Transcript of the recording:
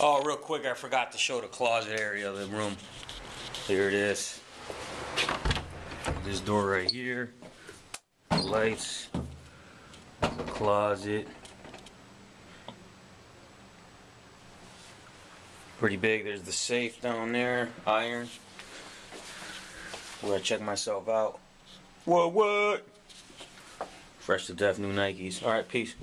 Oh, real quick, I forgot to show the closet area of the room. Here it is. This door right here. Lights. The closet. Pretty big. There's the safe down there. Iron. Gonna check myself out. What, what? Fresh to death, new Nikes. Alright, peace.